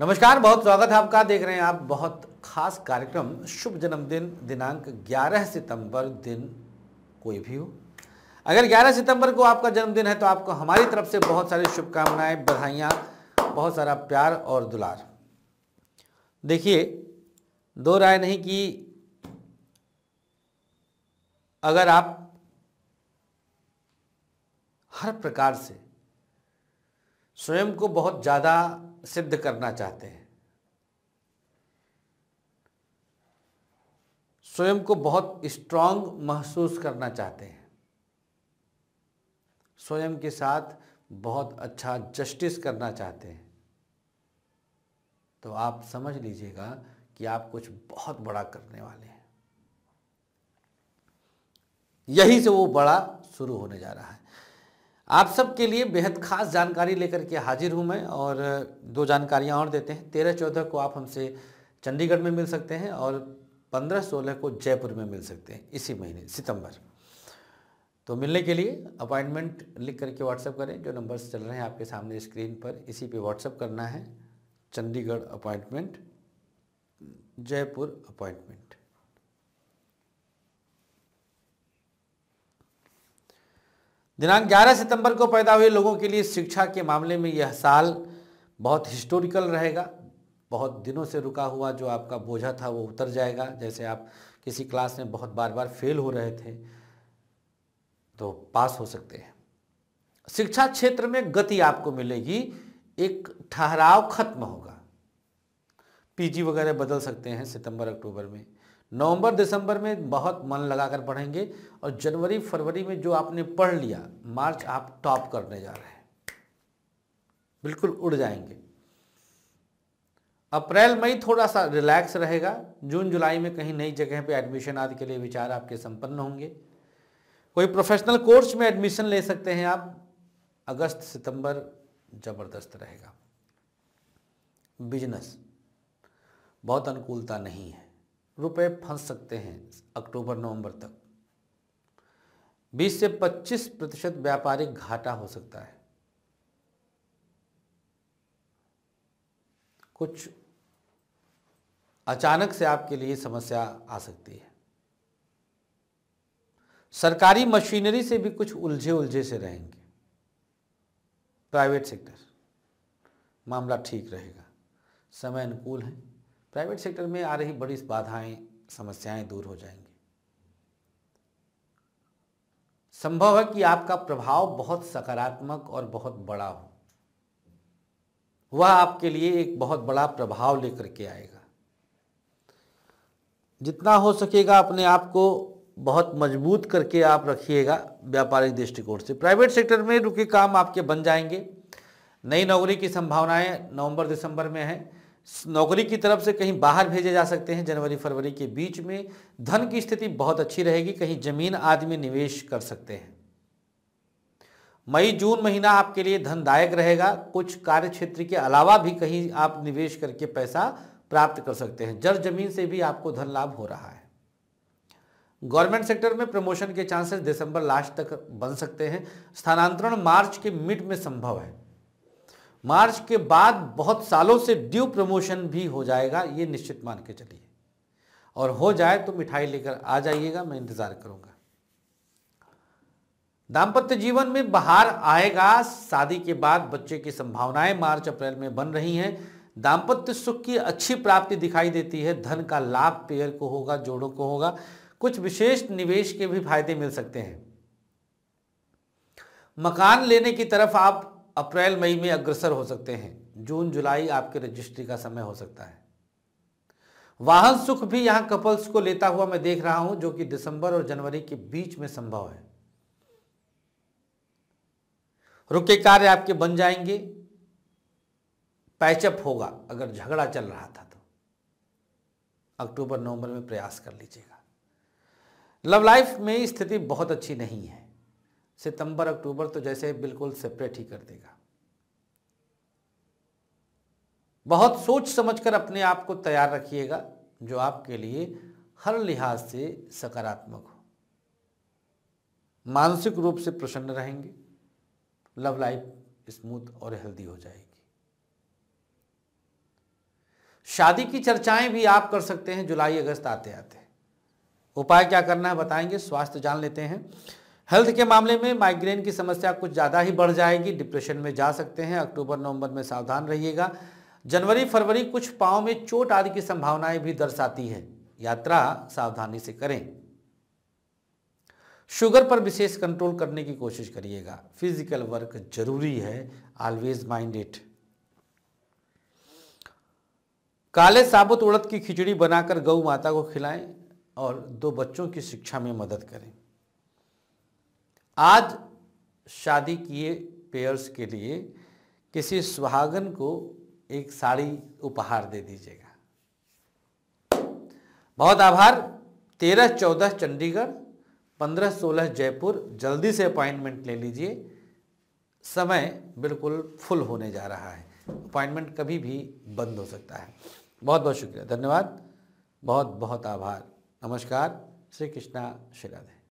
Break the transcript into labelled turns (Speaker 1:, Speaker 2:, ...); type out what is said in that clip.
Speaker 1: नमस्कार, बहुत स्वागत है आपका। देख रहे हैं आप, बहुत खास कार्यक्रम, शुभ जन्मदिन, दिनांक 11 सितंबर, दिन कोई भी हो। अगर 11 सितंबर को आपका जन्मदिन है तो आपको हमारी तरफ़ से बहुत सारी शुभकामनाएँ, बधाइयाँ, बहुत सारा प्यार और दुलार। देखिए, दो राय नहीं कि अगर आप हर प्रकार से स्वयं को बहुत ज़्यादा सिद्ध करना चाहते हैं। स्वयं को बहुत स्ट्रांग महसूस करना चाहते हैं। स्वयं के साथ बहुत अच्छा जस्टिस करना चाहते हैं। तो आप समझ लीजिएगा कि आप कुछ बहुत बड़ा करने वाले हैं। यही से वो बड़ा शुरू होने जा रहा है। आप सबके लिए बेहद खास जानकारी लेकर के हाजिर हूँ मैं, और दो जानकारियाँ और देते हैं। तेरह चौदह को आप हमसे चंडीगढ़ में मिल सकते हैं, और पंद्रह सोलह को जयपुर में मिल सकते हैं, इसी महीने, सितंबर। तो मिलने के लिए अपॉइंटमेंट लिख करके व्हाट्सएप करें, जो नंबर्स चल रहे हैं आपके सामने स्क्रीन पर, इसी पे व्हाट्सअप करना है। Chandigarh appointment, Jaipur appointment. दिनांक 11 सितंबर को पैदा हुए लोगों के लिए शिक्षा के मामले में यह साल बहुत हिस्टोरिकल रहेगा। बहुत दिनों से रुका हुआ जो आपका बोझा था वो उतर जाएगा। जैसे आप किसी क्लास में बहुत बार बार फेल हो रहे थे तो पास हो सकते हैं। शिक्षा क्षेत्र में गति आपको मिलेगी। एक ठहराव खत्म होगा। पीजी वगैरह बदल सकते हैं सितंबर, अक्टूबर में। नवंबर दिसंबर में बहुत मन लगाकर पढ़ेंगे और जनवरी फरवरी में जो आपने पढ़ लिया, मार्च आप टॉप करने जा रहे हैं। बिल्कुल उड़ जाएँगे। अप्रैल, मई थोड़ा सा रिलैक्स रहेगा। जून, जुलाई में कहीं नई जगह पे एडमिशन आदि के लिए विचार आपके संपन्न होंगे। कोई प्रोफेशनल कोर्स में एडमिशन ले सकते हैं आप। अगस्त, सितंबर ज़बरदस्त रहेगा। बिज़नेस बहुत अनुकूलता नहीं है। रुपए फंस सकते हैं अक्टूबर, नवंबर तक। 20 से 25 प्रतिशत व्यापारिक घाटा हो सकता है। कुछ अचानक से आपके लिए समस्या आ सकती है। सरकारी मशीनरी से भी कुछ उलझे उलझे से रहेंगे। प्राइवेट सेक्टर, मामला ठीक रहेगा। समय अनुकूल है। प्राइवेट सेक्टर में आ रही बड़ी बाधाएँ, समस्याएँ दूर हो जाएँगी। संभव है कि आपका प्रभाव बहुत सकारात्मक और बहुत बड़ा हो। वह आपके लिए एक बहुत बड़ा प्रभाव लेकर के आएगा। जितना हो सकेगा अपने आप को बहुत मज़बूत करके आप रखिएगा व्यापारिक दृष्टिकोण से। प्राइवेट सेक्टर में रुके काम आपके बन जाएँगे। नई नौकरी की संभावनाएँ नवंबर दिसंबर में है। नौकरी की तरफ़ से कहीं बाहर भेजे जा सकते हैं। जनवरी फरवरी के बीच में धन की स्थिति बहुत अच्छी रहेगी, कहीं ज़मीन आदि में निवेश कर सकते हैं। मई, जून महीना आपके लिए धनदायक रहेगा। कुछ कार्य क्षेत्र के अलावा भी कहीं आप निवेश करके पैसा प्राप्त कर सकते हैं। जर ज़मीन से भी आपको धन लाभ हो रहा है। गवर्नमेंट सेक्टर में प्रमोशन के चांसेस दिसंबर लास्ट तक बन सकते हैं। स्थानांतरण मार्च के मिड में संभव है। मार्च के बाद बहुत सालों से ड्यू प्रमोशन भी हो जाएगा, ये निश्चित मान के चलिए। और हो जाए तो मिठाई लेकर आ जाइएगा, मैं इंतज़ार करूँगा। दाम्पत्य जीवन में बाहर आएगा, शादी के बाद बच्चे की संभावनाएँ मार्च अप्रैल में बन रही हैं। दाम्पत्य सुख की अच्छी प्राप्ति दिखाई देती है, धन का लाभ पेयर को होगा, जोड़ों को होगा, कुछ विशेष निवेश के भी फ़ायदे मिल सकते हैं। मकान लेने की तरफ़ आप अप्रैल, मई में अग्रसर हो सकते हैं। जून, जुलाई आपके रजिस्ट्री का समय हो सकता है। वाहन सुख भी यहाँ कपल्स को लेता हुआ मैं देख रहा हूँ, जो कि दिसंबर और जनवरी के बीच में संभव है। रुके कार्य आपके बन जाएँगे। पैचअप होगा, अगर झगड़ा चल रहा था तो। अक्टूबर, नवंबर में प्रयास कर लीजिएगा। लव लाइफ में स्थिति बहुत अच्छी नहीं है। सितंबर, अक्टूबर तो जैसे बिल्कुल सेपरेट ही कर देगा। बहुत सोच समझकर अपने आप को तैयार रखिएगा, जो आपके लिए हर लिहाज से सकारात्मक हो। मानसिक रूप से प्रसन्न रहेंगे, लव लाइफ स्मूथ और हेल्दी हो जाएगी। शादी की चर्चाएँ भी आप कर सकते हैं, जुलाई, अगस्त आते आते। उपाय क्या करना है बताएँगे, स्वास्थ्य जान लेते हैं। हेल्थ के मामले में माइग्रेन की समस्या कुछ ज़्यादा ही बढ़ जाएगी। डिप्रेशन में जा सकते हैं। अक्टूबर नवंबर में सावधान रहिएगा। जनवरी, फरवरी कुछ पाँव में चोट आदि की संभावनाएँ भी दर्शाती है। यात्रा सावधानी से करें। शुगर पर विशेष कंट्रोल करने की कोशिश करिएगा। फ़िज़िकल वर्क ज़रूरी है। ऑलवेज माइंड इट काले साबुत उड़द की खिचड़ी बनाकर गौ माता को खिलाएँ और दो बच्चों की शिक्षा में मदद करें। आज शादी किए पेयर्स के लिए किसी सुहागन को एक साड़ी उपहार दे दीजिएगा। बहुत आभार। तेरह चौदह चंडीगढ़, पंद्रह सोलह जयपुर, जल्दी से अपॉइंटमेंट ले लीजिए। समय बिल्कुल फुल होने जा रहा है। अपॉइंटमेंट कभी भी बंद हो सकता है। बहुत बहुत शुक्रिया। धन्यवाद। बहुत बहुत आभार। नमस्कार। श्री कृष्णा श्री राधे